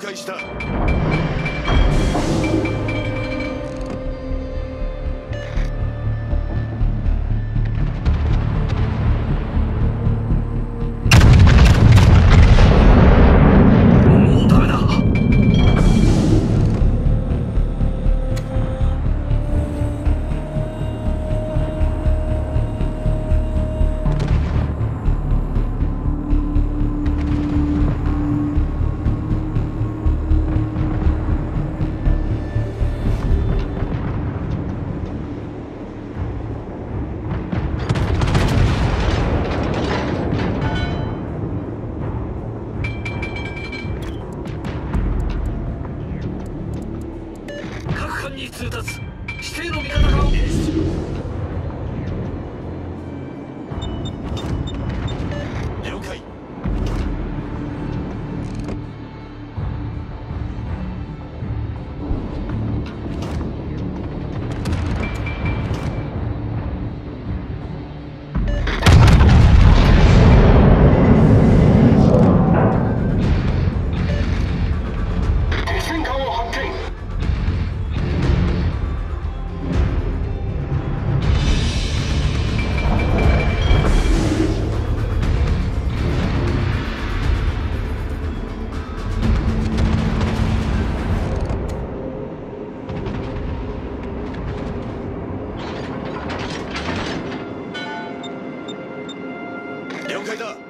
解した。留开的。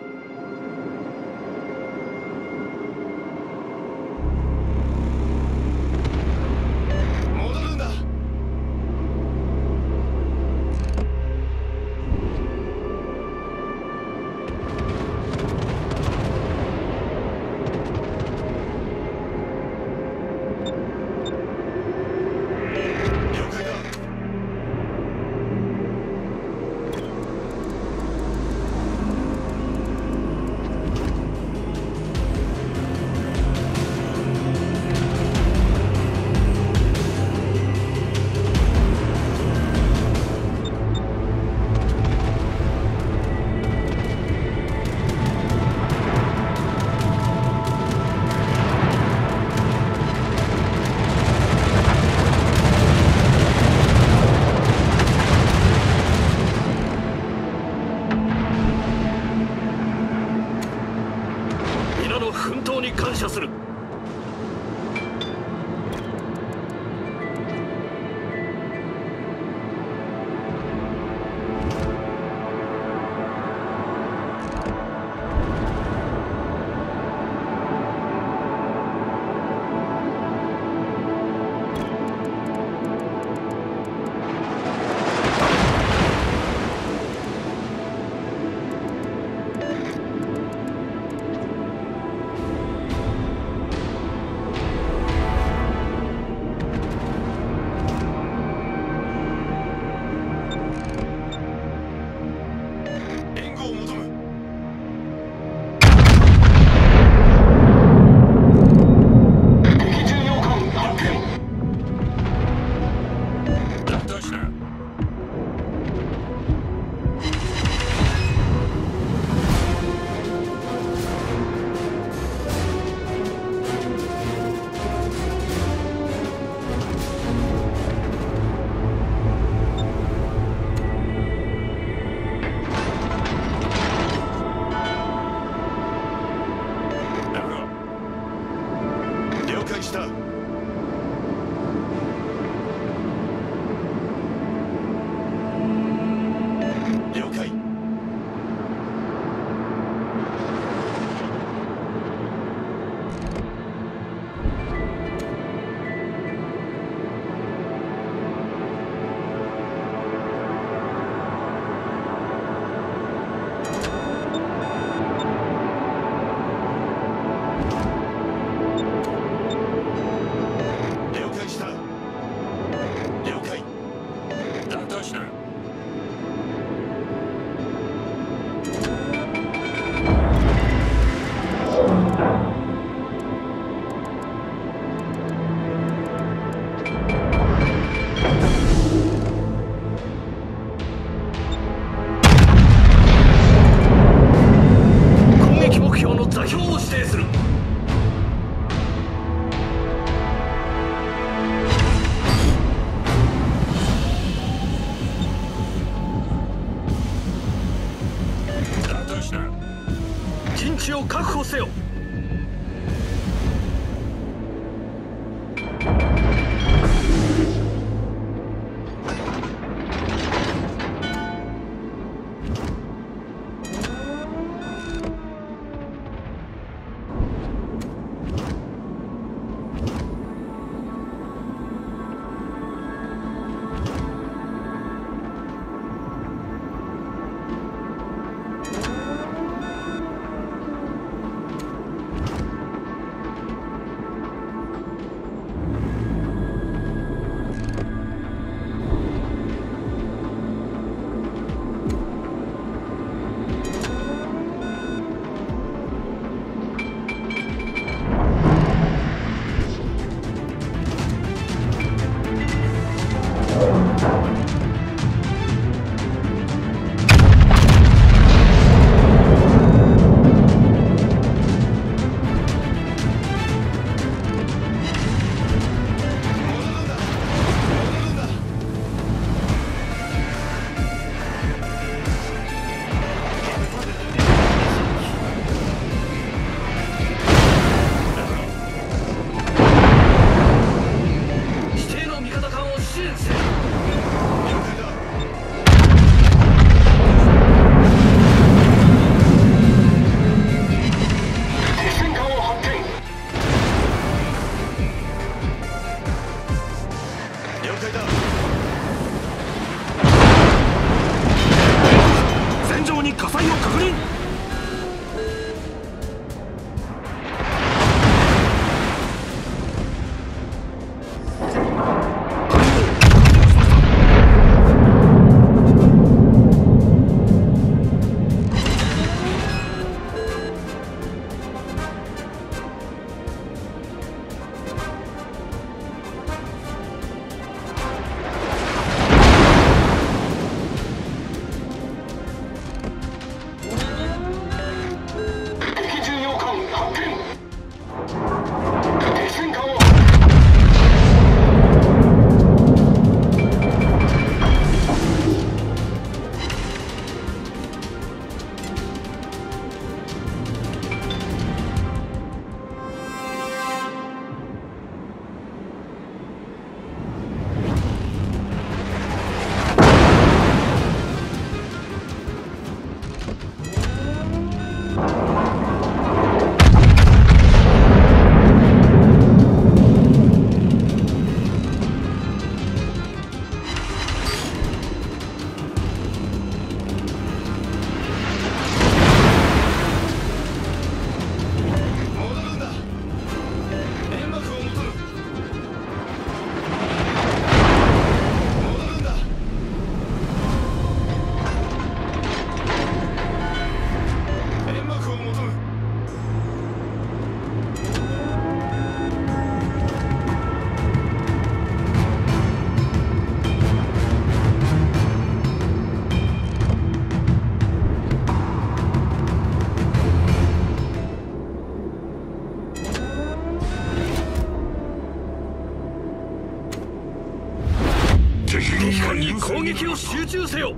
撃を集中せよ。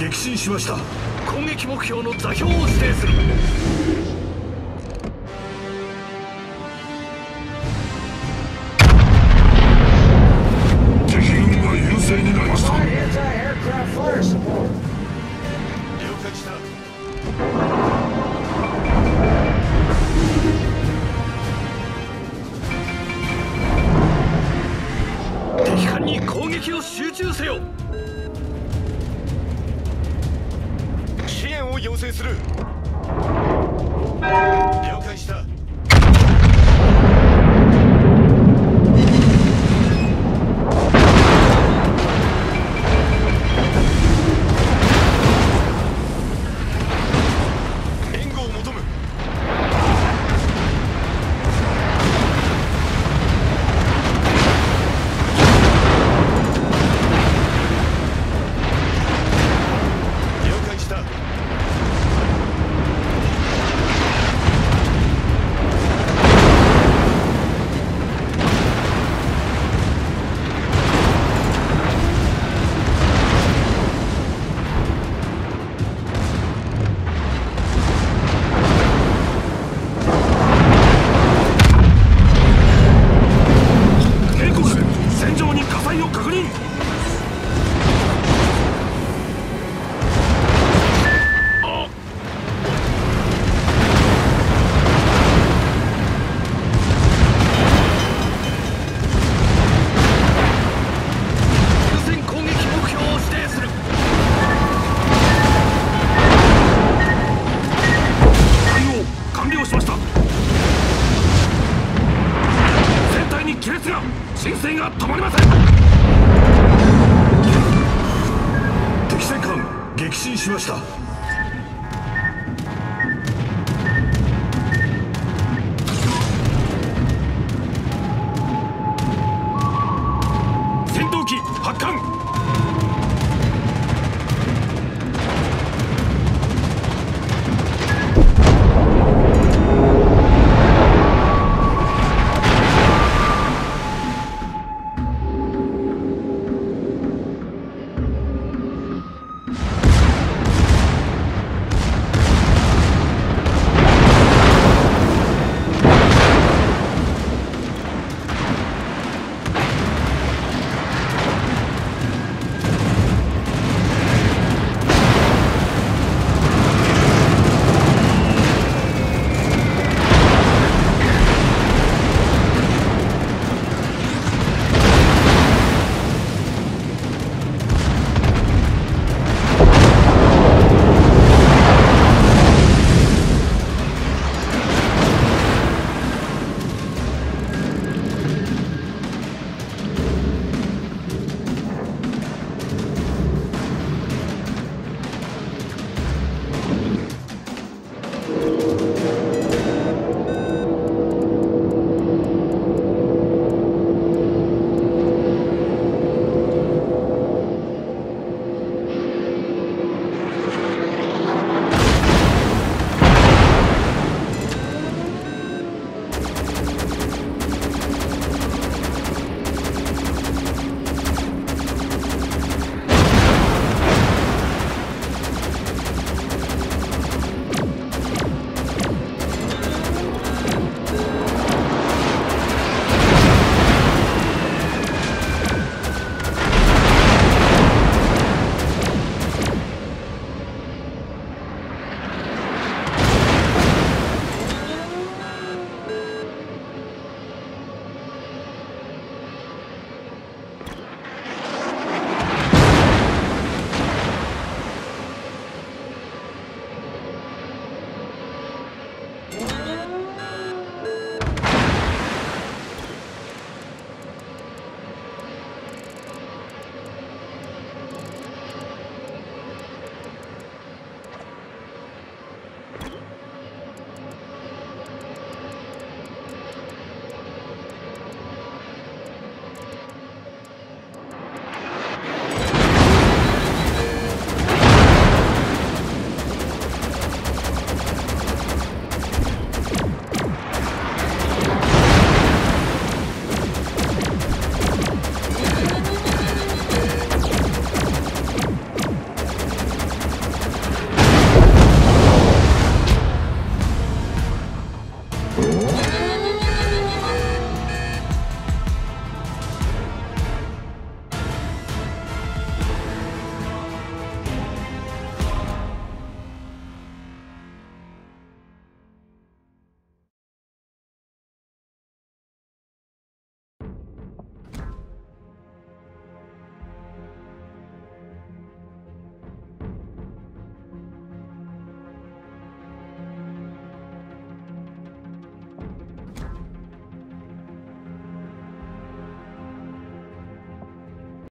撃沈しました。攻撃目標の座標を指定する。が止まりません。敵戦艦撃沈しました。